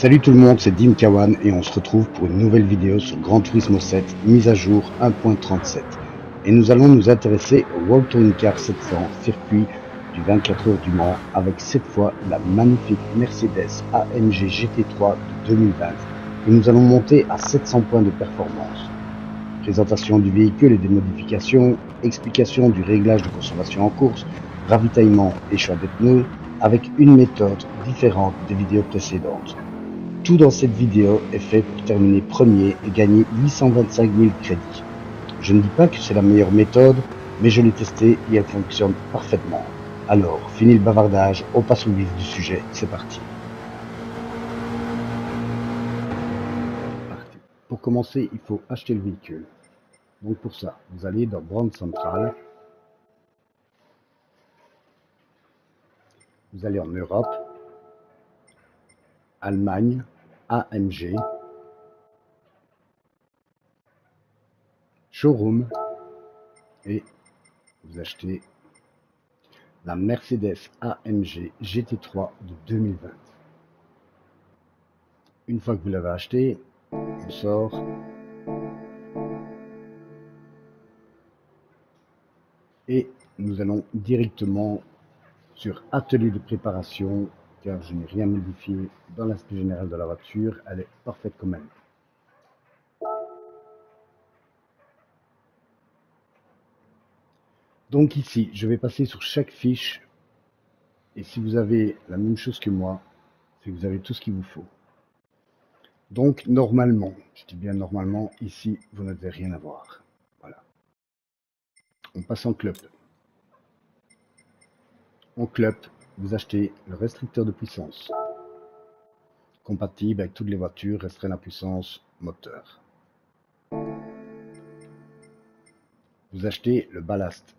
Salut tout le monde, c'est Dim Kawan et on se retrouve pour une nouvelle vidéo sur Gran Turismo 7, mise à jour 1.37. Et nous allons nous intéresser au World Touring Car 700 circuit du 24 heures du Mans avec cette fois la magnifique Mercedes AMG GT3 de 2020 que nous allons monter à 700 points de performance. Présentation du véhicule et des modifications, explication du réglage de consommation en course, ravitaillement et choix des pneus avec une méthode différente des vidéos précédentes. Tout dans cette vidéo est fait pour terminer premier et gagner 825 000 crédits. Je ne dis pas que c'est la meilleure méthode, mais je l'ai testée et elle fonctionne parfaitement. Alors, fini le bavardage, on passe au vif du sujet, c'est parti. Pour commencer, il faut acheter le véhicule. Donc pour ça, vous allez dans Brand Central. Vous allez en Europe, Allemagne, AMG, Showroom, et vous achetez la Mercedes AMG GT3 de 2020. Une fois que vous l'avez acheté, on sort. Et nous allons directement sur atelier de préparation car je n'ai rien modifié dans l'aspect général de la voiture, elle est parfaite comme elle. Donc ici, je vais passer sur chaque fiche et si vous avez la même chose que moi, c'est que vous avez tout ce qu'il vous faut. Donc normalement, je dis bien normalement, ici vous n'avez rien à voir. Voilà. On passe en club. En club, vous achetez le restricteur de puissance, compatible avec toutes les voitures, restreint la puissance moteur. Vous achetez le ballast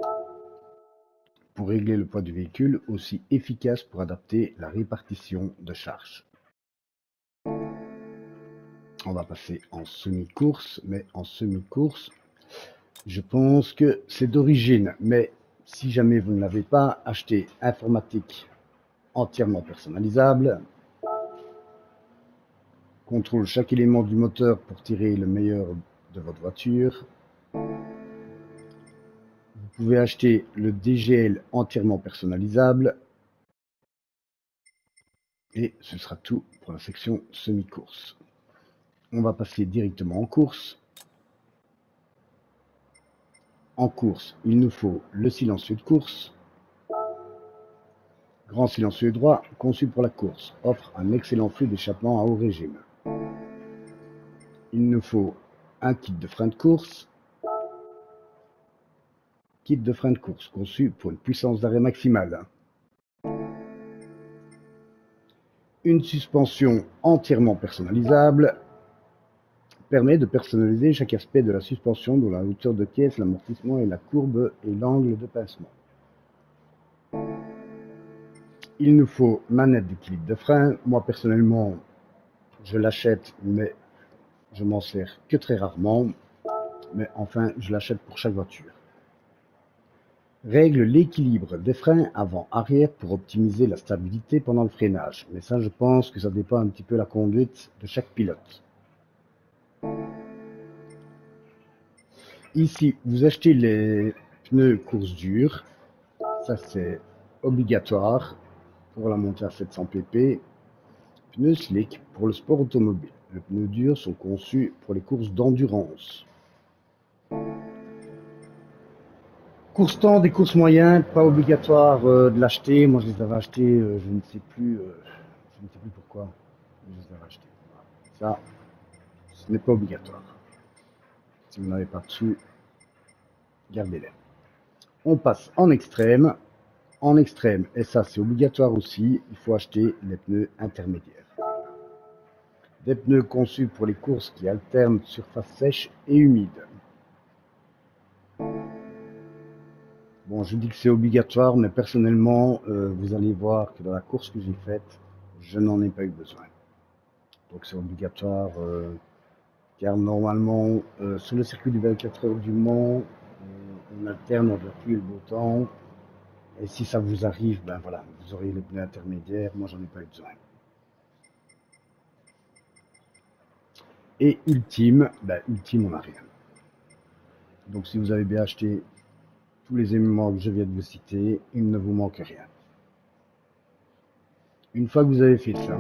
pour régler le poids du véhicule, aussi efficace pour adapter la répartition de charge. On va passer en semi-course, mais en semi-course, je pense que c'est d'origine, mais si jamais vous ne l'avez pas, achetez informatique entièrement personnalisable. Contrôle chaque élément du moteur pour tirer le meilleur de votre voiture. Vous pouvez acheter le DGL entièrement personnalisable. Et ce sera tout pour la section semi-course. On va passer directement en course. En course, il nous faut le silencieux de course. Grand silencieux droit, conçu pour la course, offre un excellent flux d'échappement à haut régime. Il nous faut un kit de frein de course. Kit de frein de course conçu pour une puissance d'arrêt maximale. Une suspension entièrement personnalisable permet de personnaliser chaque aspect de la suspension dont la hauteur de caisse, l'amortissement et la courbe et l'angle de pincement. Il nous faut manette d'équilibre de frein. Moi personnellement, je l'achète, mais je m'en sers que très rarement. Mais enfin, je l'achète pour chaque voiture. Règle l'équilibre des freins avant-arrière pour optimiser la stabilité pendant le freinage. Mais ça, je pense que ça dépend un petit peu la conduite de chaque pilote. Ici, vous achetez les pneus course dure. Ça, c'est obligatoire pour la montée à 700 pp. Pneus slick pour le sport automobile. Les pneus durs sont conçus pour les courses d'endurance. Course temps des courses moyennes, pas obligatoire euh, de l'acheter. Moi, je les avais achetés, euh, je ne sais plus, euh, je ne sais plus pourquoi. Je les avais achetés. Ça, ce n'est pas obligatoire. Si vous n'avez pas dessus, gardez-les. On passe en extrême. En extrême, et ça c'est obligatoire aussi, il faut acheter les pneus intermédiaires. Des pneus conçus pour les courses qui alternent surface sèche et humide. Bon, je dis que c'est obligatoire, mais personnellement, euh, vous allez voir que dans la course que j'ai faite, je n'en ai pas eu besoin. Donc c'est obligatoire, euh, car normalement, euh, sur le circuit du 24 heures du Mans, on alterne entre la pluie et le beau temps. Et si ça vous arrive, ben voilà, vous aurez les pneus intermédiaires. Moi, j'en ai pas eu besoin. Et ultime, ben, ultime, on n'a rien. Donc si vous avez bien acheté tous les éléments que je viens de vous citer, il ne vous manque rien. Une fois que vous avez fait ça,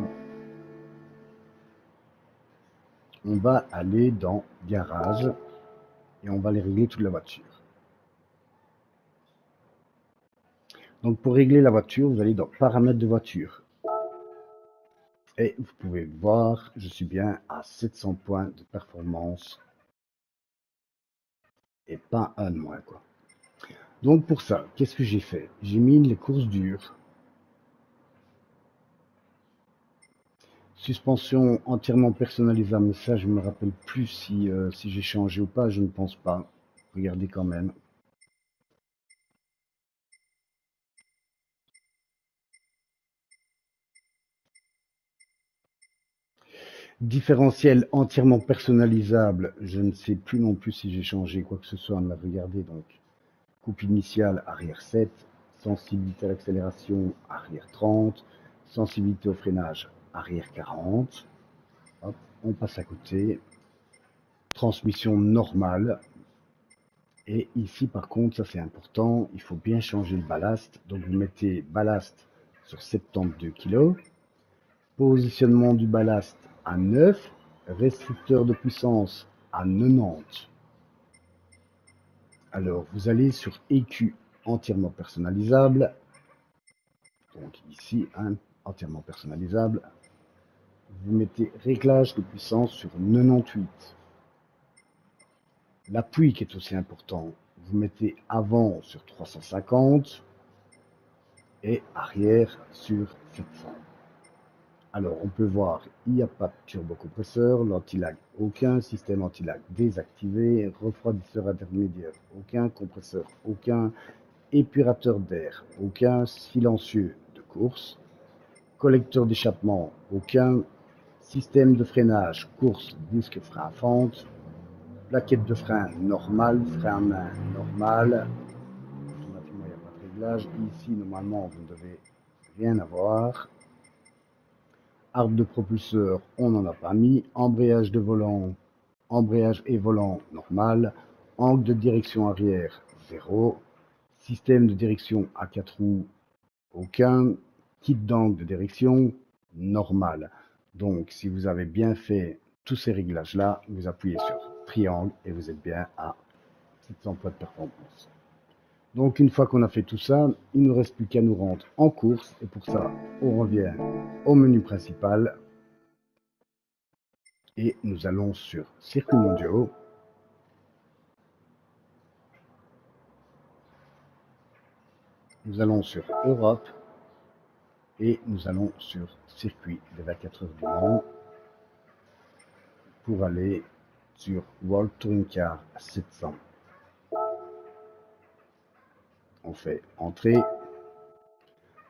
on va aller dans garage et on va aller régler toute la voiture. Donc pour régler la voiture, vous allez dans paramètres de voiture. Et vous pouvez voir, je suis bien à 700 points de performance. Et pas un de moins. Donc pour ça, qu'est-ce que j'ai fait? J'ai mis les courses dures. Suspension entièrement personnalisable, mais ça je me rappelle plus si, euh, si j'ai changé ou pas, je ne pense pas. Regardez quand même. Différentiel entièrement personnalisable, je ne sais plus non plus si j'ai changé quoi que ce soit, on a regardé donc. Coupe initiale, arrière 7, sensibilité à l'accélération, arrière 30, sensibilité au freinage, arrière 40. Hop, on passe à côté. Transmission normale. Et ici, par contre, ça c'est important, il faut bien changer le ballast. Donc vous mettez ballast sur 72 kg. Positionnement du ballast à 9, restricteur de puissance à 90. Alors, vous allez sur EQ entièrement personnalisable. Donc ici, un entièrement personnalisable. Vous mettez réglage de puissance sur 98. L'appui qui est aussi important, vous mettez avant sur 350 et arrière sur 700. Alors, on peut voir, il n'y a pas de turbocompresseur, l'anti-lag aucun, système anti-lag désactivé, refroidisseur intermédiaire aucun, compresseur aucun, épurateur d'air aucun, silencieux de course, collecteur d'échappement aucun, système de freinage, course, disque frein à fente, plaquette de frein normale, frein à main normal, automatiquement il n'y a pas de réglage, ici normalement vous ne devez rien avoir, arbre de propulseur, on n'en a pas mis, embrayage de volant, embrayage et volant normal, angle de direction arrière 0, système de direction à 4 roues aucun, type d'angle de direction normal. Donc si vous avez bien fait tous ces réglages là, vous appuyez sur triangle et vous êtes bien à 700 points de performance. Donc une fois qu'on a fait tout ça, il ne nous reste plus qu'à nous rendre en course. Et pour ça, on revient au menu principal. Et nous allons sur Circuit mondiaux. Nous allons sur Europe. Et nous allons sur Circuit des 24 heures du Mans. Pour aller sur World Touring Car 700 on fait entrée.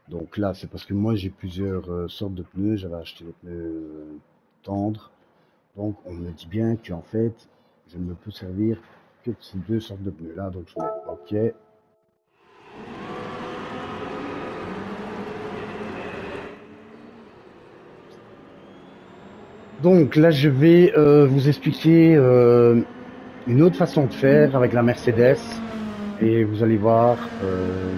Donc là, c'est parce que moi j'ai plusieurs euh, sortes de pneus. J'avais acheté des pneus euh, tendres. Donc on me dit bien qu'en fait, je ne peux servir que de ces deux sortes de pneus là. Donc je mets OK. Donc là, je vais euh, vous expliquer une autre façon de faire avec la Mercedes. Et vous allez voir, euh,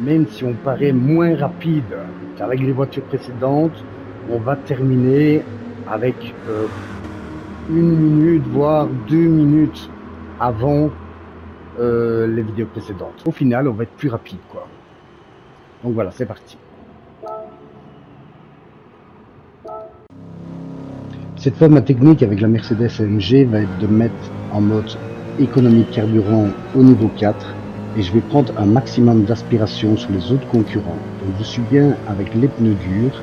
même si on paraît moins rapide qu'avec les voitures précédentes, on va terminer avec euh, une minute, voire deux minutes avant euh, les vidéos précédentes. Au final, on va être plus rapide, quoi. Donc voilà, c'est parti. Cette fois, ma technique avec la Mercedes AMG va être de mettre en mode économie carburant au niveau 4 et je vais prendre un maximum d'aspiration sur les autres concurrents. Donc je suis bien avec les pneus durs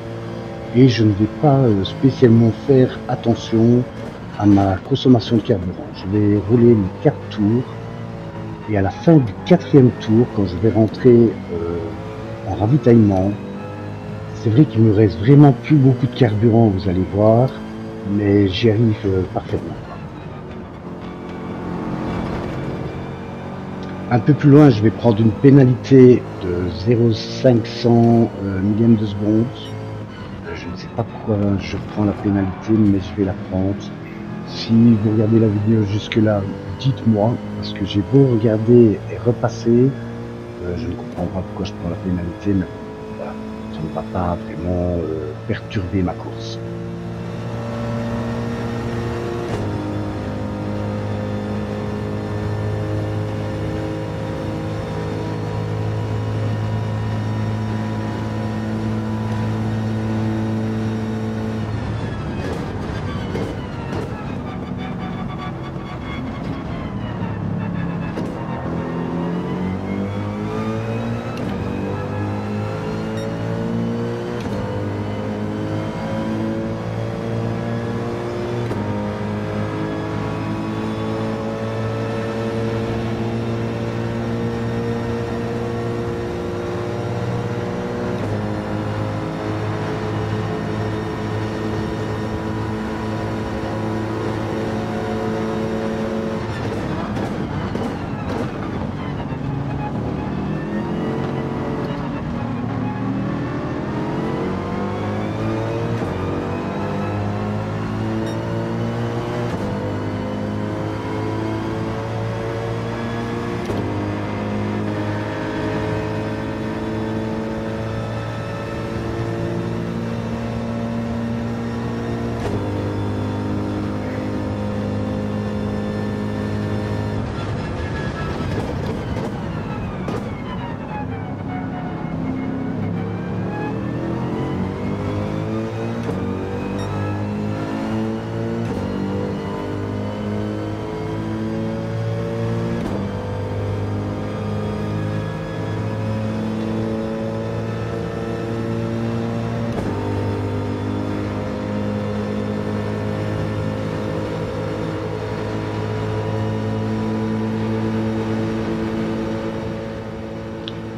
et je ne vais pas euh, spécialement faire attention à ma consommation de carburant. Je vais rouler les 4 tours et à la fin du quatrième tour, quand je vais rentrer euh, en ravitaillement, c'est vrai qu'il me reste vraiment plus beaucoup de carburant, vous allez voir, mais j'y arrive euh, parfaitement. Un peu plus loin, je vais prendre une pénalité de 0,500 euh, millième de seconde. Euh, je ne sais pas pourquoi je prends la pénalité, mais je vais la prendre. Si vous regardez la vidéo jusque-là, dites-moi, parce que j'ai beau regarder et repasser, euh, je ne comprends pas pourquoi je prends la pénalité, mais ça ne va pas vraiment euh, perturber ma course.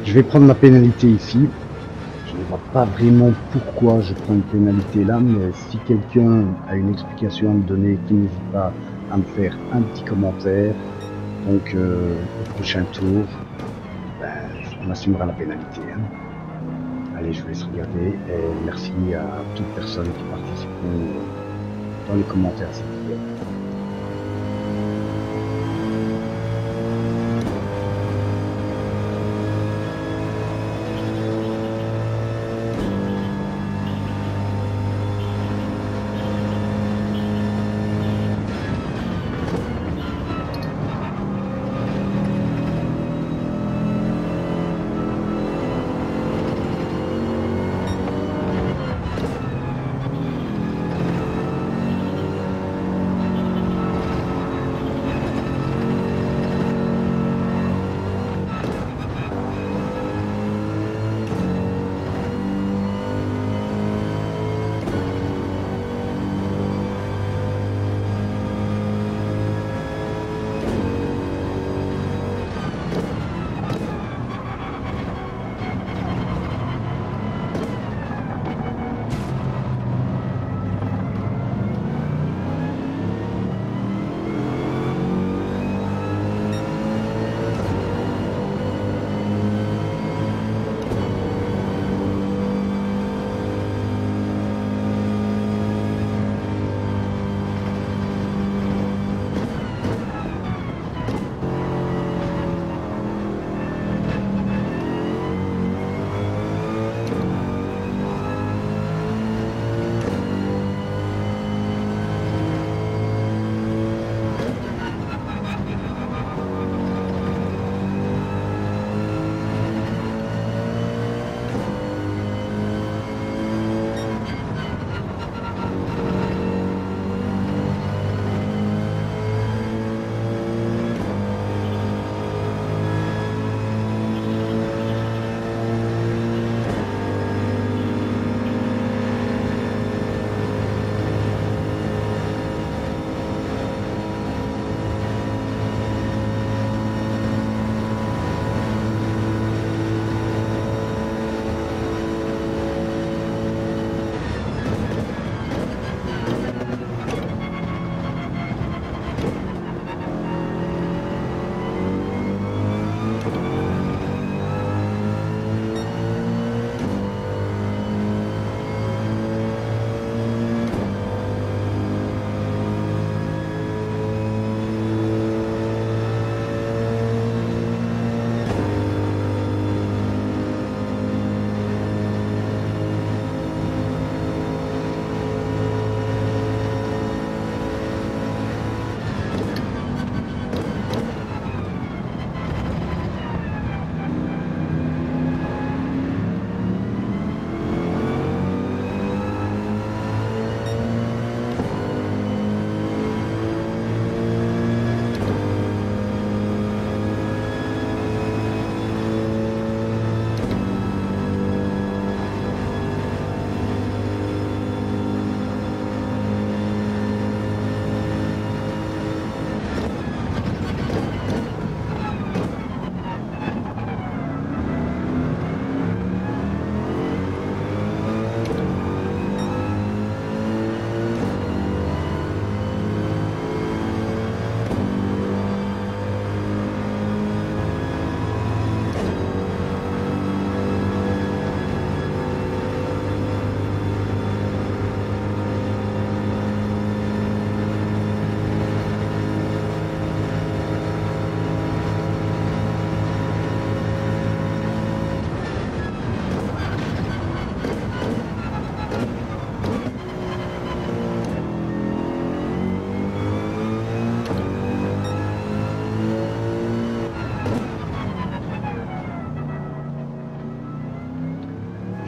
Je vais prendre ma pénalité ici. Je ne vois pas vraiment pourquoi je prends une pénalité là, mais si quelqu'un a une explication à me donner, qu'il n'hésite pas à me faire un petit commentaire. Donc euh, au prochain tour, ben, on assumera la pénalité. Hein. Allez, je vous laisse regarder et merci à toutes personnes qui participent dans les commentaires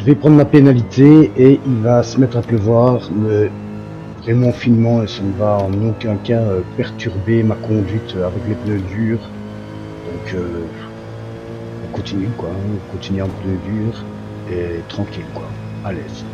Je vais prendre ma pénalité et il va se mettre à pleuvoir, mais vraiment finement et ça ne va en aucun cas euh, perturber ma conduite avec les pneus durs. Donc euh, on continue quoi, on continue en pneus durs et tranquille quoi, à l'aise.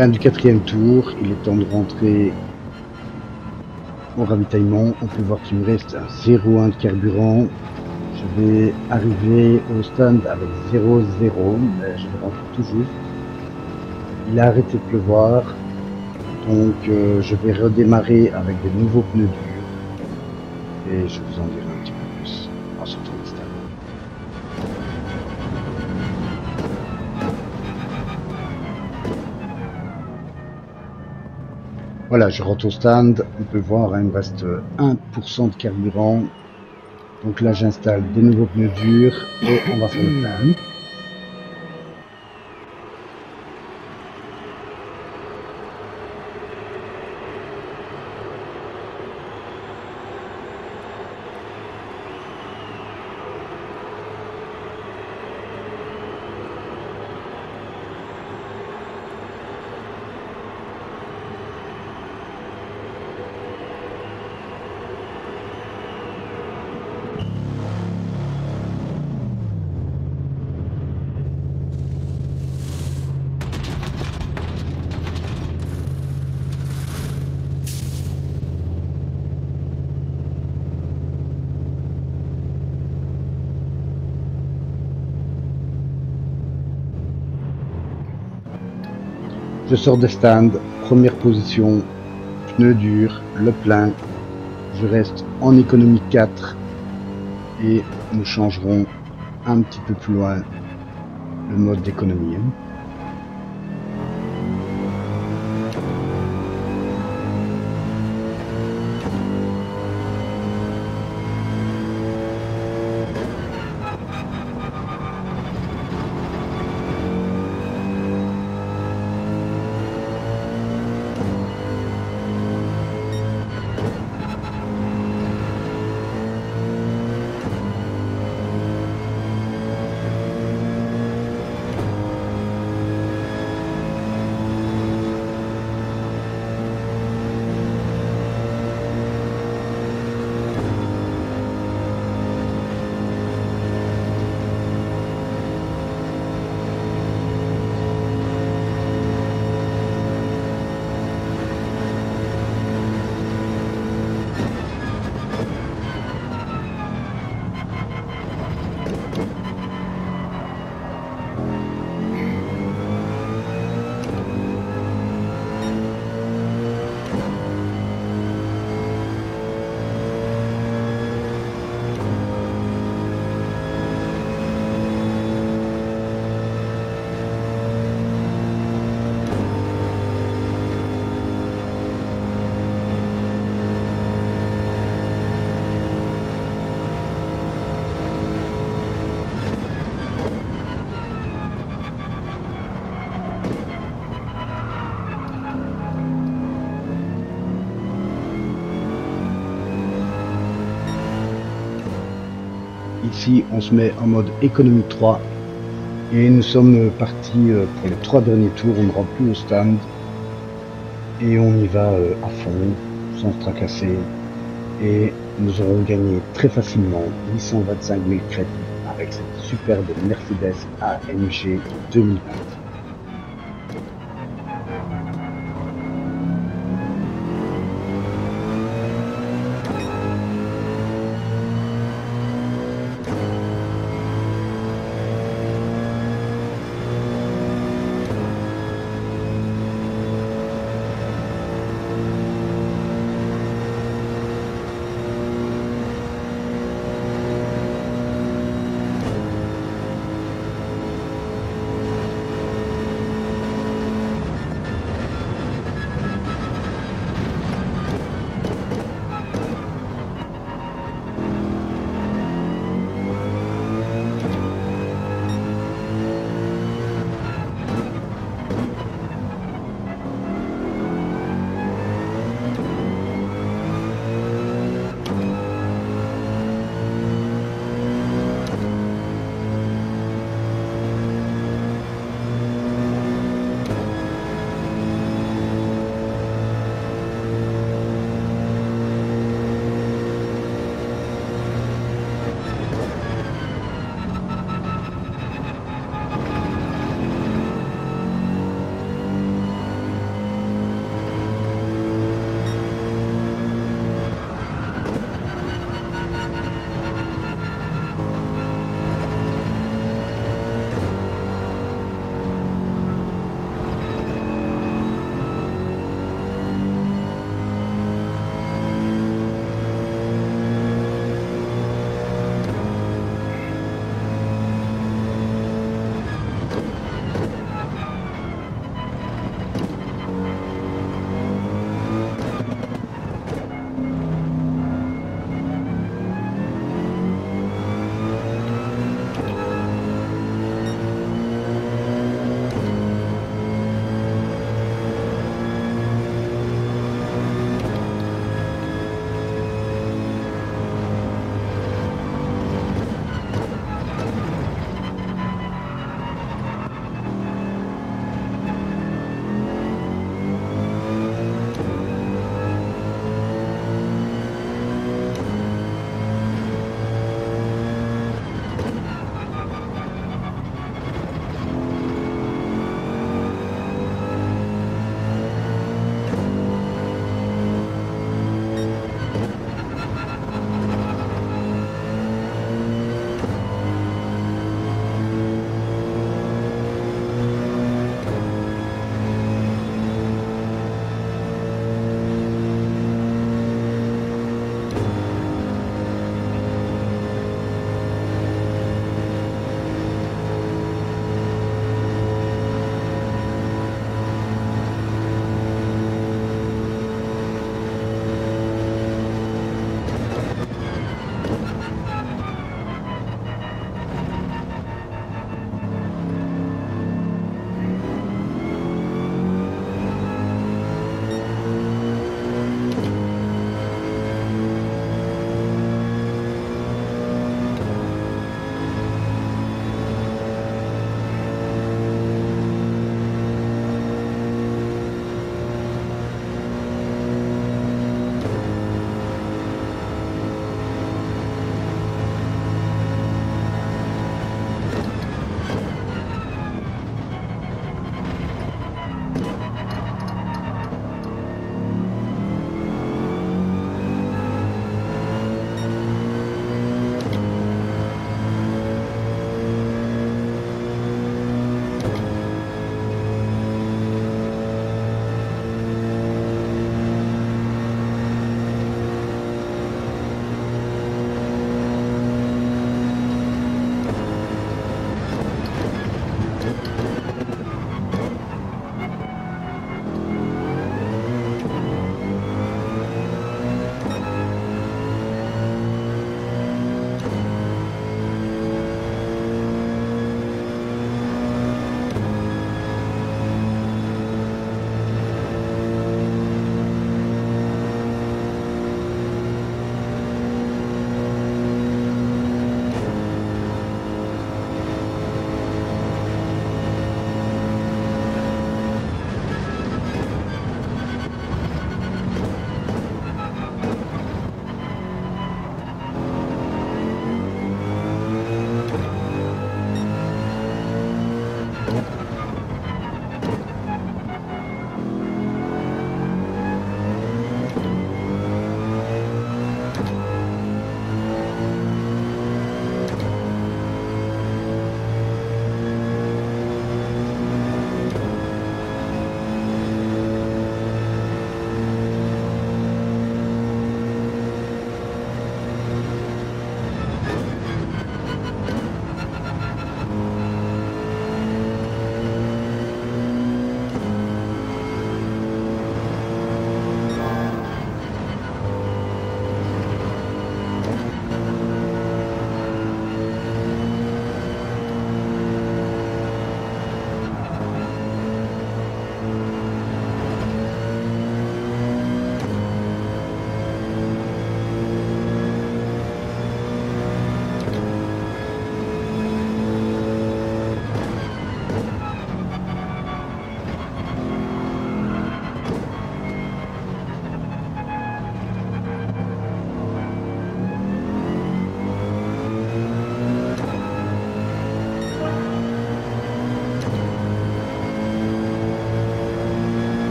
Fin du quatrième tour, il est temps de rentrer au ravitaillement. On peut voir qu'il me reste un 0,1 de carburant. Je vais arriver au stand avec 0,0, mais je vais rentrer tout juste. Il a arrêté de pleuvoir, donc euh, je vais redémarrer avec des nouveaux pneus durs et je vous en dirai Voilà, je rentre au stand, on peut voir, hein, il me reste 1% de carburant. Donc là j'installe des nouveaux pneus durs et on va faire le plein. Je sors des stands, première position, pneu dur, le plein. Je reste en économie 4 et nous changerons un petit peu plus loin le mode d'économie. Ici, on se met en mode économie 3 et nous sommes partis euh, pour les trois derniers tours. On ne rentre plus au stand et on y va euh, à fond, sans se tracasser. Et nous aurons gagné très facilement 825 000 crédits avec cette superbe Mercedes AMG 2020.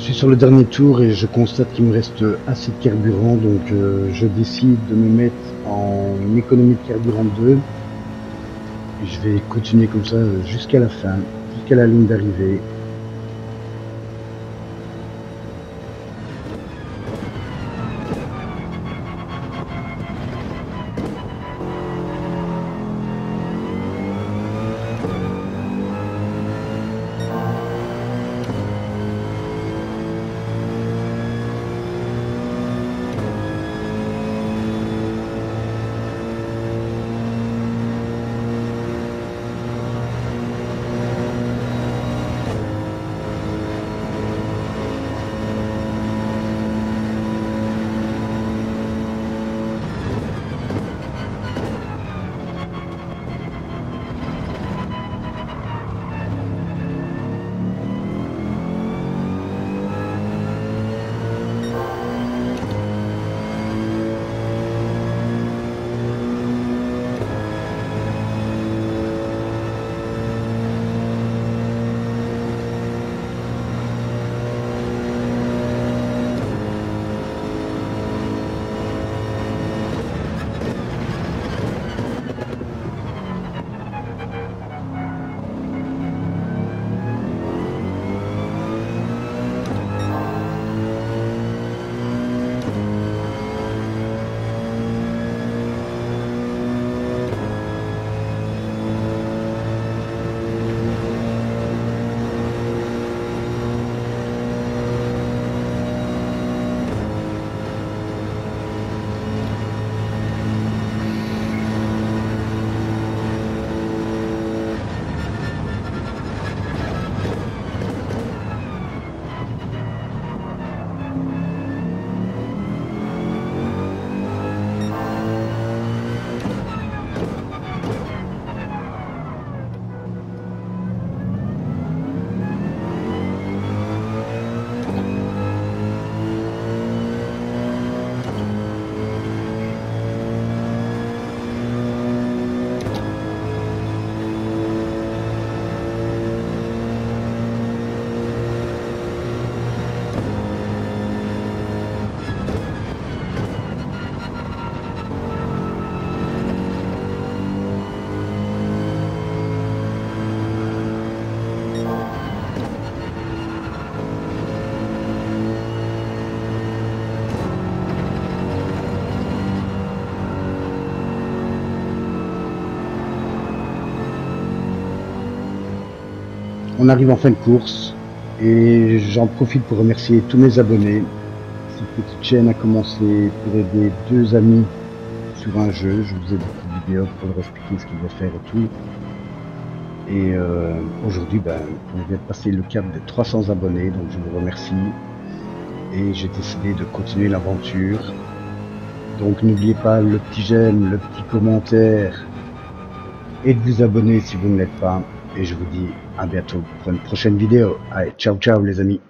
Suis sur le dernier tour et je constate qu'il me reste assez de carburant, donc euh, je décide de me mettre en économie de carburant 2. Et je vais continuer comme ça jusqu'à la fin, jusqu'à la ligne d'arrivée. On arrive en fin de course et j'en profite pour remercier tous mes abonnés. Cette petite chaîne a commencé pour aider deux amis sur un jeu. Je vous ai beaucoup de vidéos pour leur expliquer ce qu'ils doivent faire et tout. Et euh, aujourd'hui, ben, on vient de passer le cap des 300 abonnés, donc je vous remercie. Et j'ai décidé de continuer l'aventure. Donc n'oubliez pas le petit j'aime, le petit commentaire et de vous abonner si vous ne l'êtes pas. Et je vous dis à bientôt pour une prochaine vidéo. Allez, ciao ciao les amis.